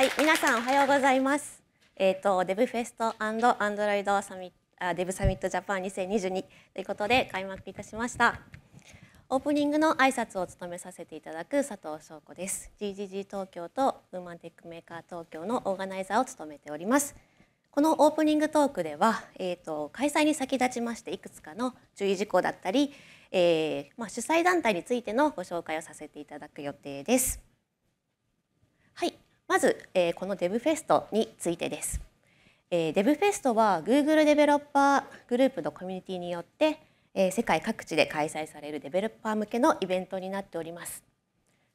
はい、皆さんおはようございます。えっ、ー、とデブフェストアンドロイドサミットあデブサミットジャパン2022ということで開幕いたしました。オープニングの挨拶を務めさせていただく佐藤翔子です。GGG 東京とウーマンテックメーカー東京のオーガナイザーを務めております。このオープニングトークでは、えーと、開催に先立ちましていくつかの注意事項だったり、えーまあ、主催団体についてのご紹介をさせていただく予定です。まず、えー、この DevFest についてです。えー、 DevFest は Google デベロッパーグループのコミュニティによって、えー、世界各地で開催されるデベロッパー向けのイベントになっております。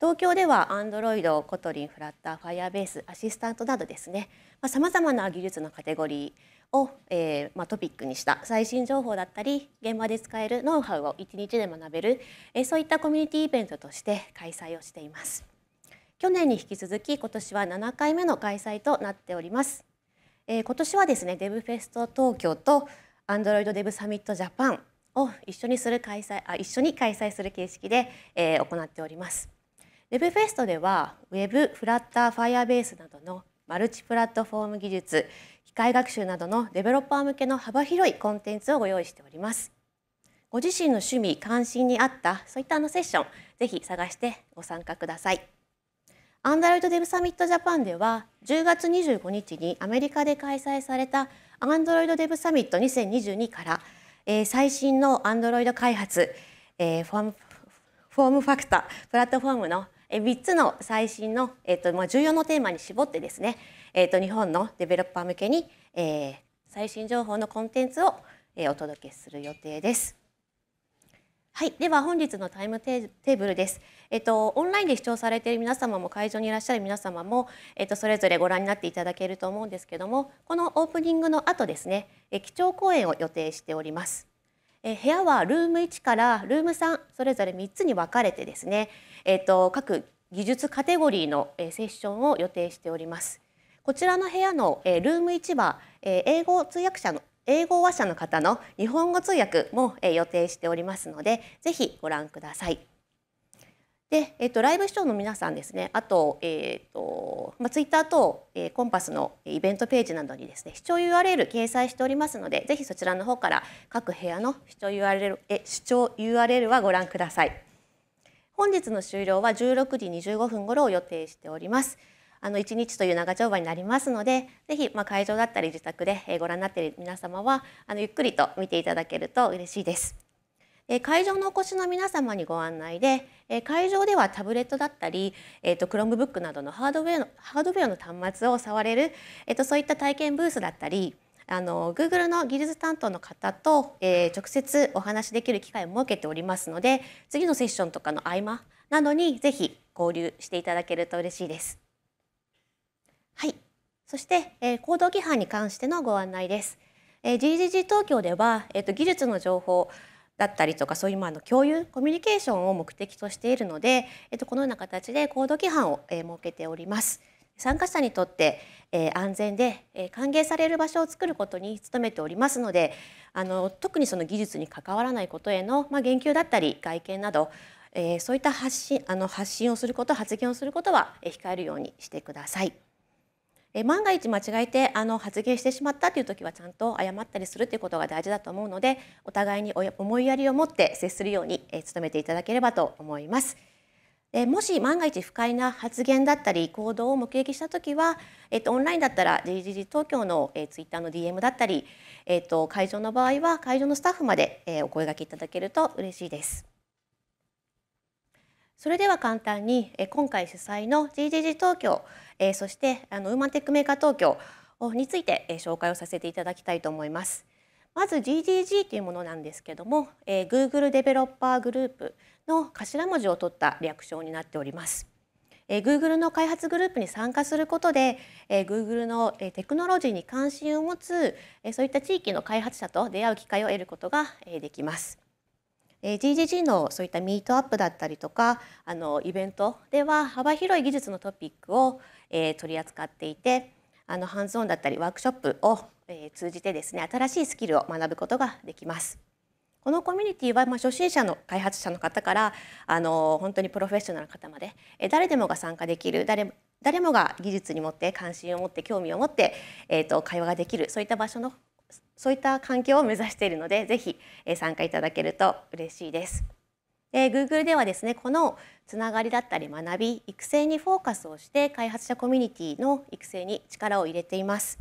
東京では Android、 Kotlin、フラッター、Firebase、アシスタントなどですね、さまざ、まな技術のカテゴリーを、えーまあ、トピックにした最新情報だったり現場で使えるノウハウを1日で学べる、えー、そういったコミュニティイベントとして開催をしています。去年に引き続き今年は7回目の開催となっております。えー、今年はですねデブフェスト東京とアンドロイドデブサミットジャパンを一緒にする開催あ一緒に開催する形式で、えー、行っております。デブフェストでは Web、フラッター、Firebase などのマルチプラットフォーム技術、機械学習などのデベロッパー向けの幅広いコンテンツをご用意しております。ご自身の趣味、関心に合ったそういったあのセッション、ぜひ探してご参加ください。アンドロイドデブサミットジャパンでは10月25日にアメリカで開催されたアンドロイドデブサミット2022から、えー、最新のアンドロイド開発、えー、フォームフォームファクタープラットフォームの3つの最新の、えーとまあ、重要のテーマに絞ってですね、えーと、日本のデベロッパー向けに、えー、最新情報のコンテンツを、えー、お届けする予定です。はい、では本日のタイムテーブルです。えっとオンラインで視聴されている皆様も会場にいらっしゃる皆様もえっとそれぞれご覧になっていただけると思うんですけども、このオープニングの後ですね、え基調講演を予定しております。え部屋はルーム1からルーム3それぞれ3つに分かれてですね、えっと各技術カテゴリーのえセッションを予定しております。こちらの部屋のえルーム1はえ英語通訳者の英語話者の方の日本語通訳も予定しておりますのでぜひご覧ください。で、えっと、ライブ視聴の皆さんですねあと,、えっとまあ、ツイッターと、えー、コンパスのイベントページなどにですね視聴 URL 掲載しておりますのでぜひそちらの方から各部屋の視聴 URL, え視聴 URL はご覧ください。本日の終了は16時25分頃を予定しております。あの1日という長丁場になりますのでぜひまあ会場だったり自宅でご覧になっている皆様はあのゆっくりと見ていただけると嬉しいです。会場のお越しの皆様にご案内で会場ではタブレットだったり、えー、と Chromebook などのハードウェアのハードウェアの端末を触れる、えー、とそういった体験ブースだったりあの Google の技術担当の方と、えー、直接お話しできる機会を設けておりますので次のセッションとかの合間などにぜひ交流していただけると嬉しいです。はい。そして、えー、行動規範に関してのご案内です。えー、GGG 東京では、えーと、技術の情報だったりとかそういうあの共有コミュニケーションを目的としているので、えーと、このような形で行動規範を、えー、設けております。参加者にとって、えー、安全で、えー、歓迎される場所を作ることに努めておりますのであの特にその技術に関わらないことへの、まあ、言及だったり外見など、えー、そういった発信あの発信をすること発言をすることは、控えるようにしてください。え万が一間違えてあの発言してしまったという時はちゃんと謝ったりするということが大事だと思うのでお互いに思いやりを持って接するように、え努めていただければと思います。えもし万が一不快な発言だったり行動を目撃した時は、えっと、オンラインだったら JGG 東京の、えツイッターの DM だったり、えっと、会場の場合は会場のスタッフまで、えお声がけいただけると嬉しいです。それでは簡単に、え今回主催の GGG 東京えー、そしてあのウーマンテックメーカー東京について、えー、紹介をさせていただきたいと思います。まず GGG というものなんですけども、えー、Google デベロッパーグループの頭文字を取った略称になっております。えー、Google の開発グループに参加することで、えー、Google の、えー、テクノロジーに関心を持つ、えー、そういった地域の開発者と出会う機会を得ることが、えー、できます。えー、GGG のそういったミートアップだったりとかあのイベントでは幅広い技術のトピックを、えー、取り扱っていてあのハンズオンだったりワークショップを、えー、通じてですね新しいスキルを学ぶことができます。このコミュニティはまあ初心者の開発者の方からあの本当にプロフェッショナルの方まで、え、誰でもが参加できる誰誰もが技術に持って関心を持って興味を持って、えーと、会話ができるそういった場所のそういった環境を目指しているのでぜひ、え参加いただけると嬉しいです。で Google ではですねこのつながりだったり学び育成にフォーカスをして開発者コミュニティの育成に力を入れています。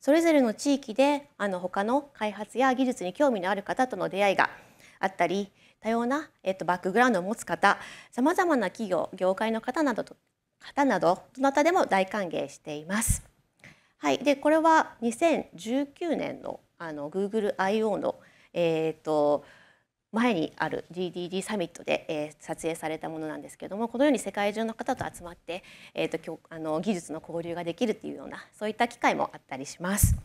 それぞれの地域であの他の開発や技術に興味のある方との出会いがあったり多様な、えっと、バックグラウンドを持つ方さまざまな企業業界の方などと方などどなたでも大歓迎しています。はい、でこれは2019年のあの GoogleIO の、えーと、前にある GDG サミットで、えー、撮影されたものなんですけどもこのように世界中の方と集まって、えーと、あの技術の交流ができるっていうようなそういった機会もあったりします。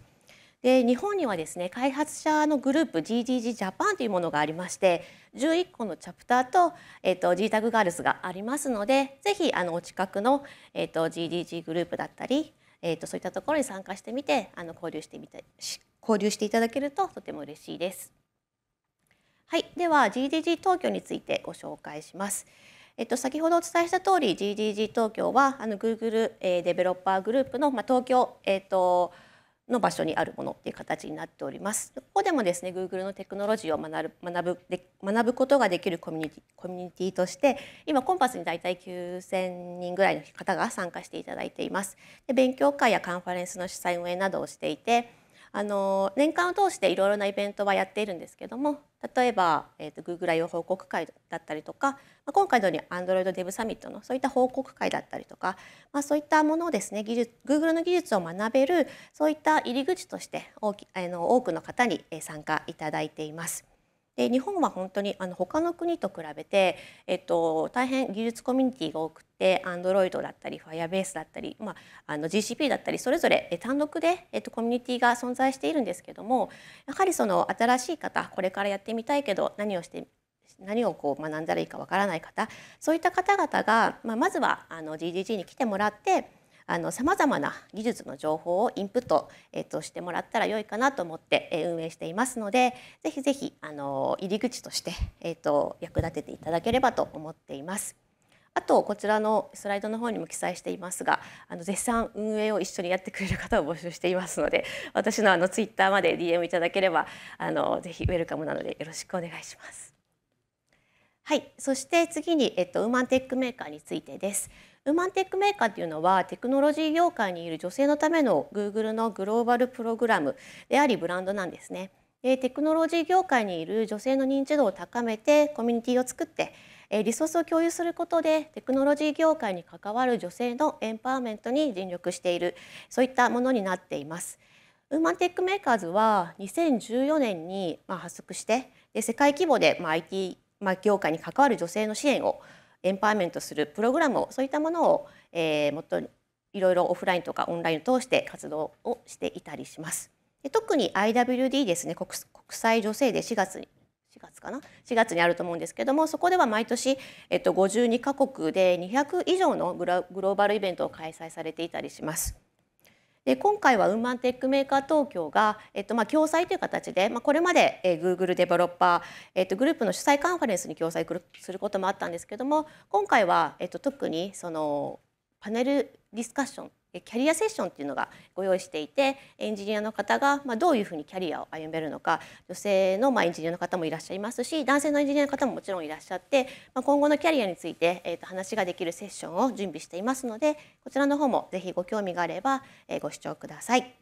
で日本にはですね開発者のグループ GGG ジャパンというものがありまして11個のチャプターと,、えーと、と G タグガールズがありますのでぜひあのお近くの、えーと、GDG グループだったり、えーと、そういったところに参加してみてあの交流してみて交流していただけるととても嬉しいです。はい、では GDG 東京についてご紹介します。えっと、先ほどお伝えした通り GDG 東京はあの Google、えー、デベロッパーグループの、まあ、東京、えっとの場所にあるものっていう形になっております。ここでもですね Google のテクノロジーを学ぶ学ぶで学ぶことができるコミュニティコミュニティとして今コンパスに大体9,000人ぐらいの方が参加していただいています。で勉強会やカンファレンスの主催運営などをしていてあの年間を通していろいろなイベントはやっているんですけども例えば、えーと、Google I/O 報告会だったりとか、まあ、今回のように Android Dev サミットのそういった報告会だったりとか、まあ、そういったものをですね技術 Google の技術を学べるそういった入り口として大きあの多くの方に参加いただいています。で日本は本当にあの他の国と比べて、えっと、大変技術コミュニティが多くて Android だったり Firebase だったり、まあ、あの GCP だったりそれぞれ単独で、えっと、コミュニティが存在しているんですけどもやはりその新しい方これからやってみたいけど何をして何をこう学んだらいいかわからない方そういった方々が、まあ、まずはあの GDG に来てもらってさまざまな技術の情報をインプット、えー、としてもらったら良いかなと思って、えー、運営していますのでぜひぜひあの入り口として、えー、と役立てていただければと思っています。あとこちらのスライドの方にも記載していますがあの絶賛運営を一緒にやってくれる方を募集していますので私のあのツイッターまで DM いただければあのぜひウェルカムなのでよろしくお願いします。はい、そして次に、えっと、ウーマンテックメーカーについてです。ウーマンテックメーカーっていうのはテクノロジー業界にいる女性のための Google のグローバルプログラムでありブランドなんですね。でテクノロジー業界にいる女性の認知度を高めてコミュニティを作ってリソースを共有することでテクノロジー業界に関わる女性のエンパワーメントに尽力しているそういったものになっています。 Women Techmakers は2014年に発足して世界規模で IT 業界に関わる女性の支援をエンパワーメントするプログラムをそういったものを、えー、もっといろいろオフラインとかオンラインを通して活動をしていたりします。で特に IWD ですね国際女性で4月に4月かな？4月にあると思うんですけどもそこでは毎年、えっと、52カ国で200以上のグローバルイベントを開催されていたりします。で今回はウーマンテックメーカー東京が、えっとまあ、共催という形で、まあ、これまで、えー、Google デベロッパー、えっと、グループの主催カンファレンスに共催することもあったんですけども今回は、えっと、特にそのパネルディスカッションキャリアセッションっていうのがご用意していてエンジニアの方がまどういうふうにキャリアを歩めるのか女性のまエンジニアの方もいらっしゃいますし男性のエンジニアの方ももちろんいらっしゃって、ま今後のキャリアについて、えー、と話ができるセッションを準備していますのでこちらの方もぜひご興味があれば、えご視聴ください。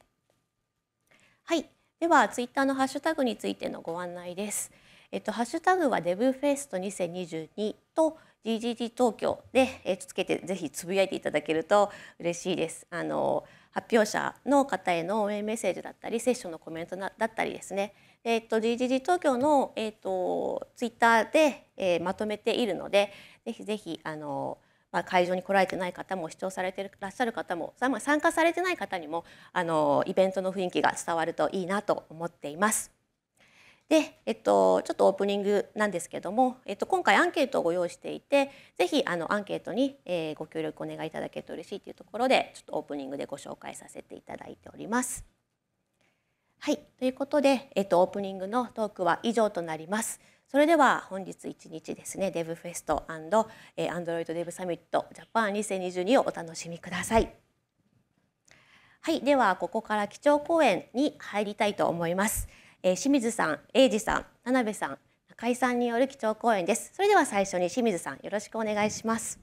はい、ではツイッターのハッシュタグについてのご案内です。えっと、ハッシュタグは DevFest2022 と GGG 東京で、えー、つけてぜひつぶやいていただけると嬉しいです。あの発表者の方への応援メッセージだったりセッションのコメントだったりですね、えーと、GGG 東京の、えーと、ツイッターで、えー、まとめているのでぜひぜひあの、まあ、会場に来られてない方も視聴されていらっしゃる方も参加されてない方にもあのイベントの雰囲気が伝わるといいなと思っています。で、えっと、ちょっとオープニングなんですけども、えっと、今回アンケートをご用意していてぜひあのアンケートに、えー、ご協力お願いいただけると嬉しいというところでちょっとオープニングでご紹介させていただいております。はいということで、えっと、オープニングのトークは以上となります。それでは本日一日ですねデブフェストアンドロイドデブサミットジャパン2022をお楽しみください。はい、ではここから基調講演に入りたいと思います。えー、清水さん、英二さん、田辺さん、中井さんによる基調講演です。それでは最初に清水さんよろしくお願いします。